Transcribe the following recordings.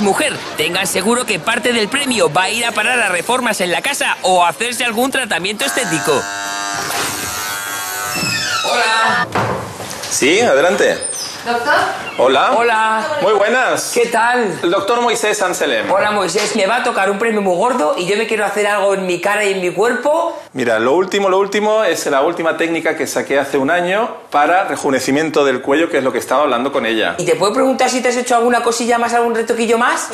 Mujer, tengan seguro que parte del premio va a ir a parar a reformas en la casa o a hacerse algún tratamiento estético. Hola. Sí, adelante. ¿Doctor? Hola. Hola. Muy buenas. ¿Qué tal? El doctor Moisés Anselem. Hola Moisés, me va a tocar un premio muy gordo y yo me quiero hacer algo en mi cara y en mi cuerpo. Mira, lo último, lo último es la última técnica que saqué hace un año para rejuvenecimiento del cuello, que es lo que estaba hablando con ella. ¿Y te puedo preguntar si te has hecho alguna cosilla más, algún retoquillo más?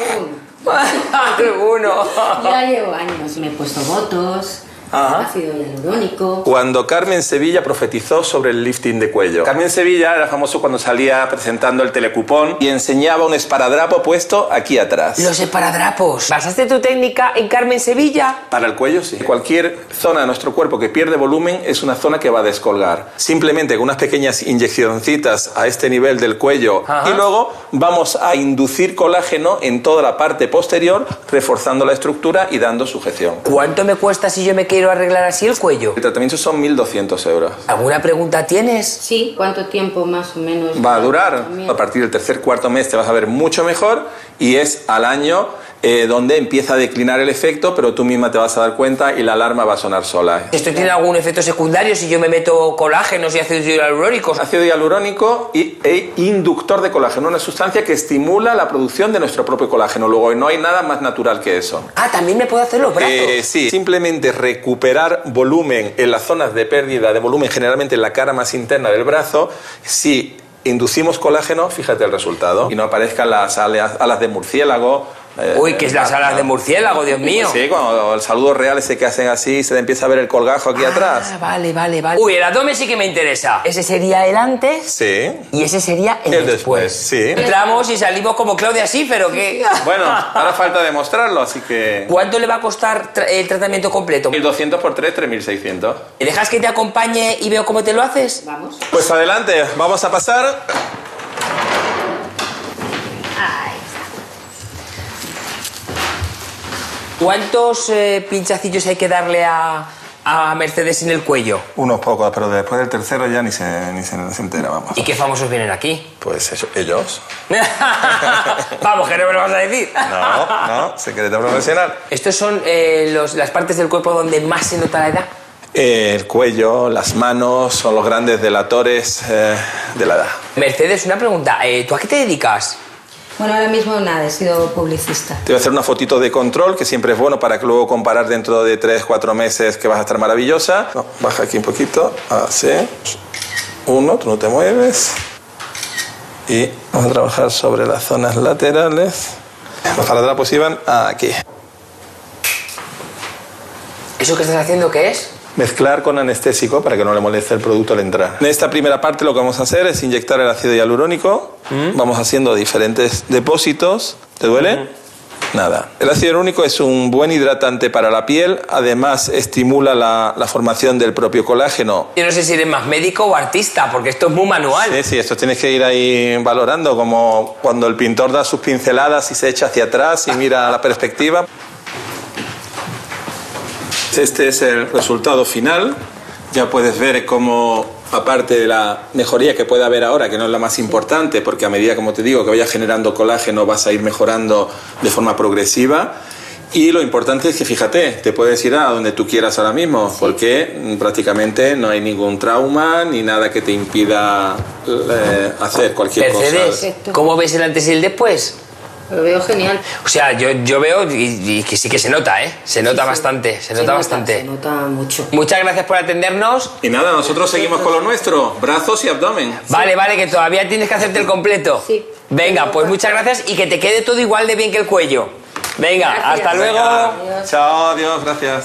Alguno. Ya llevo años. Me he puesto votos, Ajá. ácido hialurónico. Cuando Carmen Sevilla profetizó sobre el lifting de cuello. Carmen Sevilla era famoso cuando salía presentando el telecupón y enseñaba un esparadrapo puesto aquí atrás. Los separadrapos. ¿Basaste tu técnica en Carmen Sevilla? Para el cuello, sí. Cualquier zona de nuestro cuerpo que pierde volumen es una zona que va a descolgar. Simplemente con unas pequeñas inyeccioncitas a este nivel del cuello Ajá. y luego vamos a inducir colágeno en toda la parte posterior, reforzando la estructura y dando sujeción. ¿Cuánto me cuesta si yo me quiero arreglar así el cuello? El tratamiento son 1.200 euros. ¿Alguna pregunta tienes? Sí, ¿cuánto tiempo más o menos? Va a durar. A partir del tercer, cuarto mes te vas a ver mucho mejor y es al año eh, donde empieza a declinar el efecto, pero tú misma te vas a dar cuenta y la alarma va a sonar sola. ¿Esto tiene algún efecto secundario si yo me meto colágenos y ácidos hialurónicos? Ácido hialurónico y, e inductor de colágeno, una sustancia que estimula la producción de nuestro propio colágeno. Luego, no hay nada más natural que eso. Ah, también me puedo hacer los brazos. Eh, sí, simplemente recuperar volumen en las zonas de pérdida de volumen, generalmente en la cara más interna del brazo, si inducimos colágeno, fíjate el resultado, y no aparezcan las alas, de murciélago. Eh, Uy, que es las alas de murciélago, Dios mío. Sí, cuando el saludo real ese que hacen así, se le empieza a ver el colgajo aquí atrás. Ah, vale, vale, vale. Uy, el abdomen sí que me interesa. Ese sería el antes Sí. y ese sería el, El después. después, sí. Entramos y salimos como Claudia Schiffer, ¿o qué? Bueno, ahora falta demostrarlo, así que... ¿Cuánto le va a costar tra- el tratamiento completo? 1.200 por 3, 3.600. ¿Me dejas que te acompañe y veo cómo te lo haces? Vamos. Pues adelante, vamos a pasar. ¿Cuántos eh, pinchacillos hay que darle a, a Mercedes en el cuello? Unos pocos, pero después del tercero ya ni se, ni se, se entera, vamos. ¿Y qué famosos vienen aquí? Pues eso, ellos. Vamos, que no me lo vas a decir. No, no, secreto profesional. Estos son eh, los- las partes del cuerpo donde más se nota la edad. El cuello, las manos son los grandes delatores eh, de la edad. Mercedes, una pregunta. eh, ¿Tú a qué te dedicas? Bueno, ahora mismo nada, he sido publicista. Te voy a hacer una fotito de control, que siempre es bueno para que luego comparar dentro de 3, 4 meses que vas a estar maravillosa. No, baja aquí un poquito, así. Uno, tú no te mueves. Y vamos a trabajar sobre las zonas laterales. Los jaladrapos iban aquí. ¿Eso que estás haciendo qué es? Mezclar con anestésico para que no le moleste el producto al entrar. En esta primera parte lo que vamos a hacer es inyectar el ácido hialurónico. Vamos haciendo diferentes depósitos. ¿Te duele? Nada. El ácido hialurónico es un buen hidratante para la piel, además estimula la, la formación del propio colágeno. Yo no sé si eres más médico o artista, porque esto es muy manual. Sí, sí, esto tienes que ir ahí valorando, como cuando el pintor da sus pinceladas y se echa hacia atrás y mira la perspectiva. Este es el resultado final. Ya puedes ver cómo, aparte de la mejoría que puede haber ahora, que no es la más importante, porque a medida, como te digo, que vayas generando colágeno, vas a ir mejorando de forma progresiva. Y lo importante es que, fíjate, te puedes ir a donde tú quieras ahora mismo, porque mm, prácticamente no hay ningún trauma ni nada que te impida eh, hacer cualquier cosa. Mercedes, Perfecto. ¿cómo ves el antes y el después? Lo veo genial. O sea, yo, yo veo y, y que sí que se nota, ¿eh? Se nota Sí, sí. bastante, se nota bastante. Se nota mucho. Muchas gracias por atendernos. Y nada, nosotros seguimos con lo nuestro, brazos y abdomen. Vale, vale, que todavía tienes que hacerte el completo. Sí. Venga, pues muchas gracias y que te quede todo igual de bien que el cuello. Venga, Gracias. hasta luego. Chao, adiós, gracias.